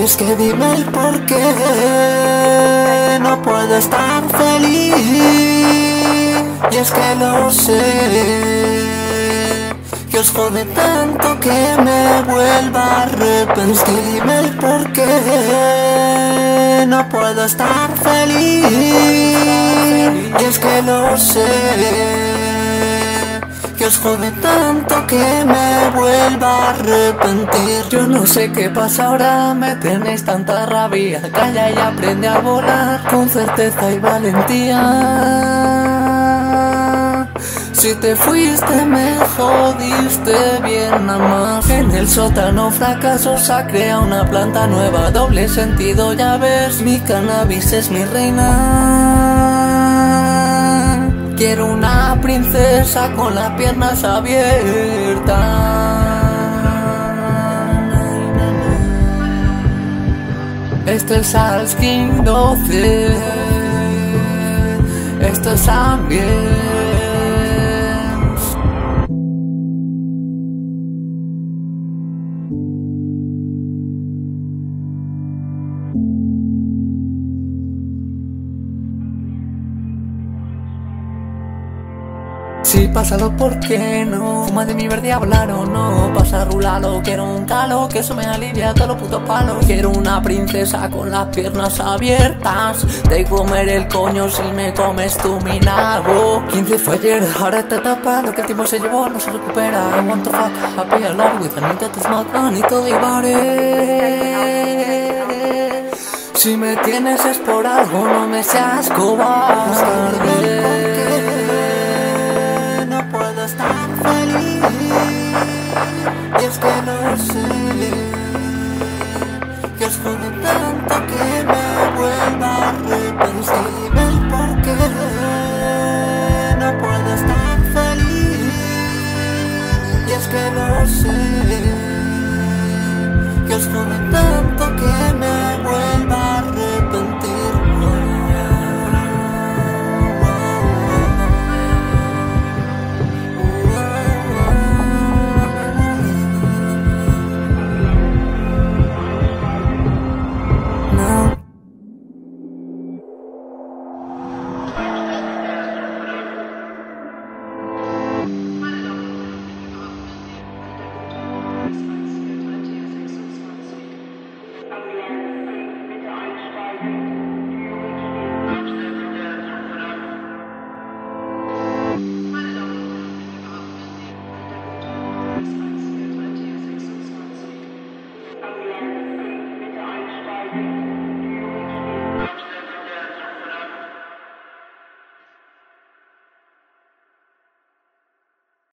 Y es que dime el por qué no puedo estar feliz. Y es que lo sé. Que os jode tanto que me vuelva a arrepentir. Es dime el por qué no puedo estar feliz. Y es que lo sé jode tanto que me vuelva a arrepentir. Yo no sé qué pasa ahora, me tenéis tanta rabia. Calla y aprende a volar con certeza y valentía. Si te fuiste me jodiste bien nada más En el sótano fracasos ha creado una planta nueva Doble sentido ya ves, mi cannabis es mi reina Quiero una princesa con las piernas abiertas. Esto es Alskin 12 Esto es ambiente Si pásalo, ¿por qué no? Fuma de mi verde hablar o no Pasa rulado, quiero un calo Que eso me alivia todos los putos palos. Quiero una princesa con las piernas abiertas De comer el coño si me comes tú mi nabo. 15 fue ayer, ahora está tapado Que el tiempo se llevó, no se recupera. I want to fuck, happy alone With a need to smoke, I need to Si me tienes es por algo, no me seas cobarde Y es que no sé Que os jode tanto que me vuelva a por qué no puedo estar feliz. Y es que